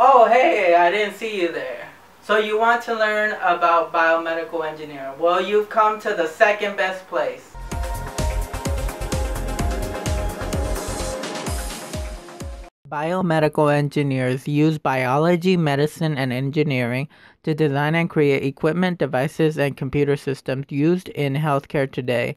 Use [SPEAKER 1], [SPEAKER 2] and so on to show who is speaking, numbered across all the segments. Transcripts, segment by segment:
[SPEAKER 1] Oh, hey, I didn't see you there. So you want to learn about biomedical engineering? Well, you've come to the second best place. Biomedical engineers use biology, medicine, and engineering to design and create equipment, devices, and computer systems used in healthcare today.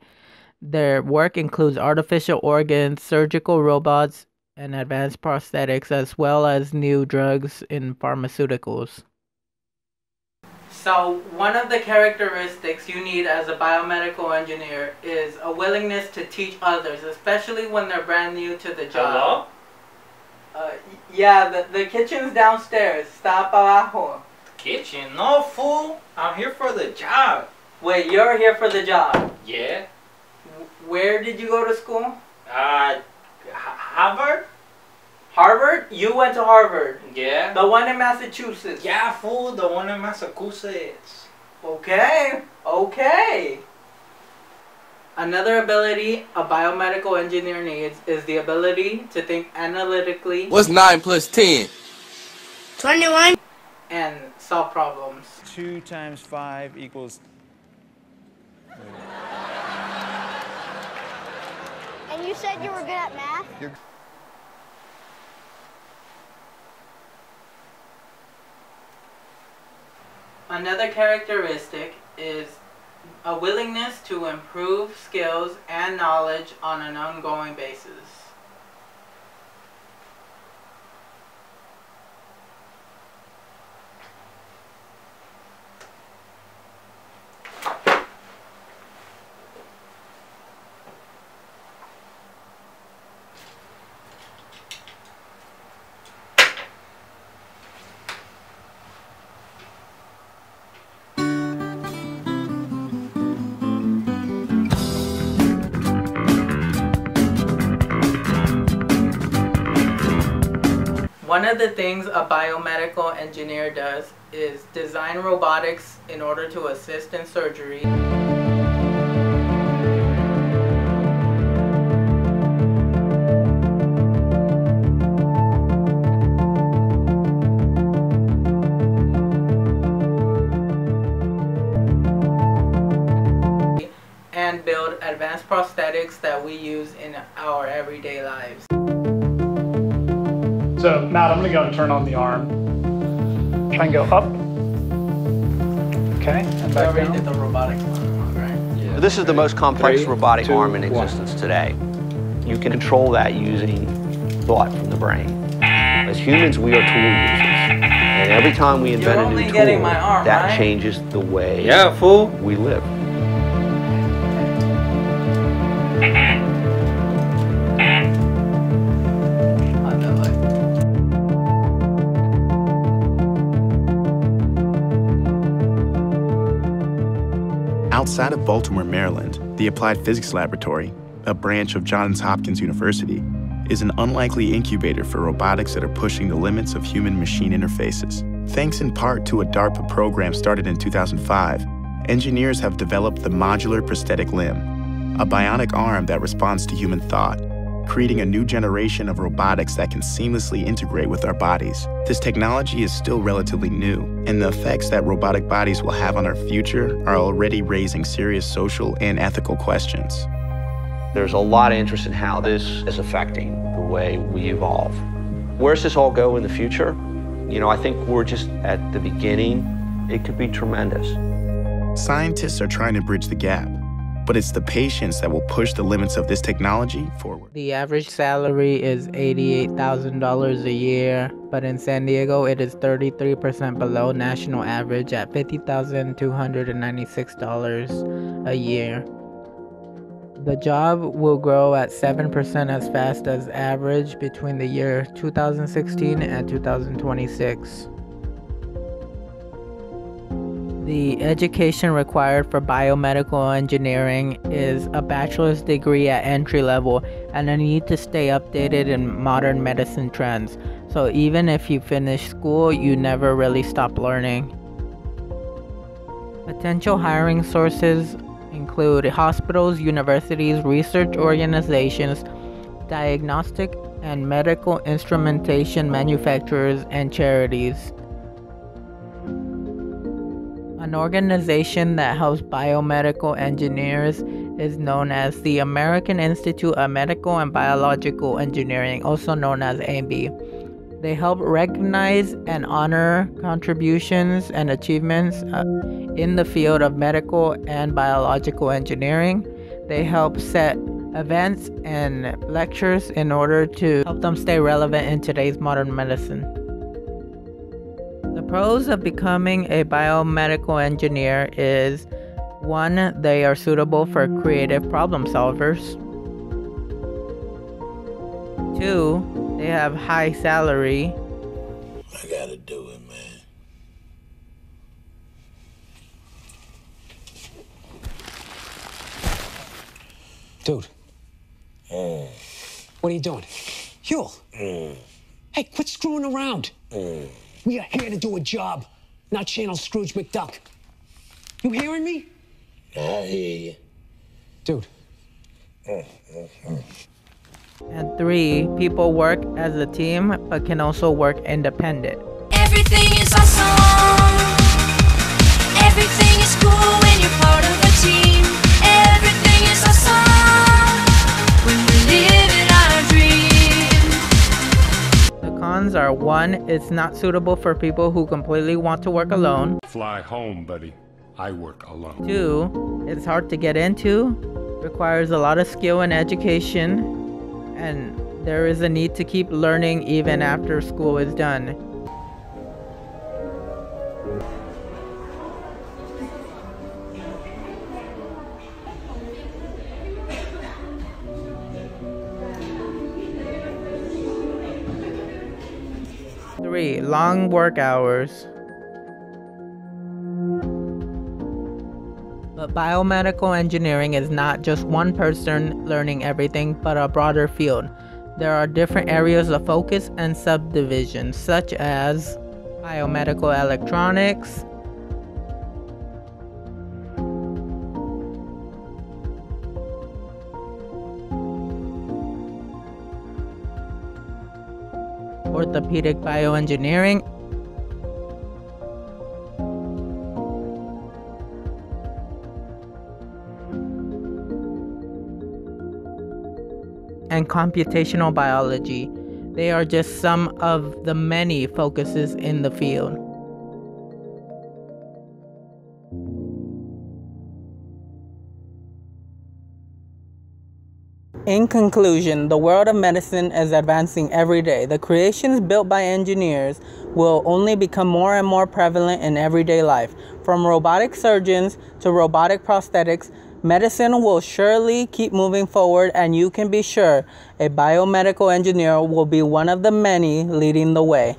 [SPEAKER 1] Their work includes artificial organs, surgical robots, and advanced prosthetics, as well as new drugs in pharmaceuticals. So, one of the characteristics you need as a biomedical engineer is a willingness to teach others, especially when they're brand new to the job.
[SPEAKER 2] Hello?
[SPEAKER 1] Uh, yeah, the, the kitchen's downstairs. Stop abajo.
[SPEAKER 2] Kitchen? No, fool. I'm here for the job.
[SPEAKER 1] Wait, you're here for the job.
[SPEAKER 2] Yeah?
[SPEAKER 1] Where did you go to school?
[SPEAKER 2] Uh, H- Harvard?
[SPEAKER 1] Harvard? You went to Harvard.
[SPEAKER 2] Yeah?
[SPEAKER 1] The one in Massachusetts.
[SPEAKER 2] Yeah, fool. The one in Massachusetts.
[SPEAKER 1] Okay, okay. Another ability a biomedical engineer needs is the ability to think analytically
[SPEAKER 3] What's 9 plus 10?
[SPEAKER 4] 21.
[SPEAKER 1] and solve problems.
[SPEAKER 5] 2 times 5 equals.
[SPEAKER 4] And you said you were good at math?
[SPEAKER 1] Another characteristic is a willingness to improve skills and knowledge on an ongoing basis. One of the things a biomedical engineer does is design robotics in order to assist in surgery. and build advanced prosthetics that we use in our everyday lives.
[SPEAKER 6] So, Matt, I'm going to go and turn on the arm. Try and go up. Okay, and back down.
[SPEAKER 1] did the robotics one, right?
[SPEAKER 7] This is the most complex
[SPEAKER 8] Three,
[SPEAKER 7] robotic
[SPEAKER 8] two,
[SPEAKER 7] arm in
[SPEAKER 8] one.
[SPEAKER 7] existence today. You can control that using thought from the brain. As humans, we are tool users. And every time we invent a
[SPEAKER 1] only
[SPEAKER 7] new
[SPEAKER 1] getting
[SPEAKER 7] tool,
[SPEAKER 1] my arm,
[SPEAKER 7] that
[SPEAKER 1] right?
[SPEAKER 7] changes the way
[SPEAKER 2] Yeah, fool.
[SPEAKER 7] we live.
[SPEAKER 9] Outside of Baltimore, Maryland, the Applied Physics Laboratory, a branch of Johns Hopkins University, is an unlikely incubator for robotics that are pushing the limits of human machine interfaces. Thanks in part to a DARPA program started in 2005, engineers have developed the modular prosthetic limb, a bionic arm that responds to human thought, creating a new generation of robotics that can seamlessly integrate with our bodies. This technology is still relatively new, and the effects that robotic bodies will have on our future are already raising serious social and ethical questions.
[SPEAKER 7] There's a lot of interest in how this is affecting the way we evolve. Where's this all go in the future? You know, I think we're just at the beginning. It could be tremendous.
[SPEAKER 9] Scientists are trying to bridge the gap, but it's the patients that will push the limits of this technology forward.
[SPEAKER 1] The average salary is $88,000 a year, but in San Diego it is 33% below national average at $50,296 a year. The job will grow at 7% as fast as average between the year 2016 and 2026. The education required for biomedical engineering is a bachelor's degree at entry level and a need to stay updated in modern medicine trends. So even if you finish school, you never really stop learning. Potential hiring sources include hospitals, universities, research organizations, diagnostic and medical instrumentation manufacturers and charities. An organization that helps biomedical engineers is known as the American Institute of Medical and Biological Engineering, also known as AIMBE. They help recognize and honor contributions and achievements uh, in the field of medical and biological engineering. They help set events and lectures in order to help them stay relevant in today's modern medicine. The pros of becoming a biomedical engineer is one, they are suitable for creative problem solvers. Two, they have high salary.
[SPEAKER 3] I gotta do it, man.
[SPEAKER 8] Dude. What are you doing? Huel. Mm. Hey, quit screwing around. Mm. We are here to do a job, not channel Scrooge McDuck. You hearing me?
[SPEAKER 3] I hear you.
[SPEAKER 8] Dude. Mm, mm, mm.
[SPEAKER 1] And three, people work as a team but can also work independent.
[SPEAKER 10] Everything is awesome. Everything is cool
[SPEAKER 1] Cons are one, it's not suitable for people who completely want to work alone.
[SPEAKER 11] Fly home, buddy. I work alone.
[SPEAKER 1] Two, it's hard to get into, requires a lot of skill and education, and there is a need to keep learning even after school is done. Three, long work hours. But biomedical engineering is not just one person learning everything, but a broader field. There are different areas of focus and subdivisions, such as biomedical electronics, orthopedic bioengineering, and computational biology. They are just some of the many focuses in the field. In conclusion, the world of medicine is advancing every day. The creations built by engineers will only become more and more prevalent in everyday life. From robotic surgeons to robotic prosthetics, medicine will surely keep moving forward, and you can be sure a biomedical engineer will be one of the many leading the way.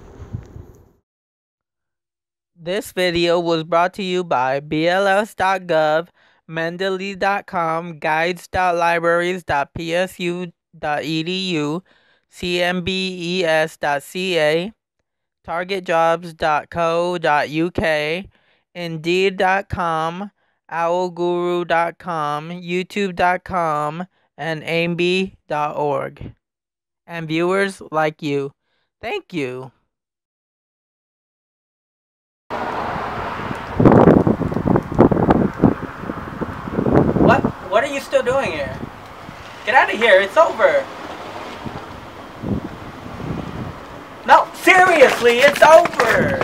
[SPEAKER 1] This video was brought to you by BLS.gov, Mendeley.com, guides.libraries.psu.edu, cmbes.ca, targetjobs.co.uk, indeed.com, owlguru.com, youtube.com, and aimbe.org. And viewers like you, thank you. What are you still doing here? Get out of here, it's over. No, seriously, it's over.